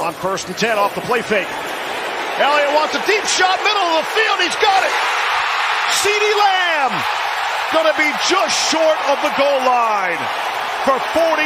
On first and 10 off the play fake. Elliott wants a deep shot, middle of the field. He's got it. CeeDee Lamb going to be just short of the goal line for 40.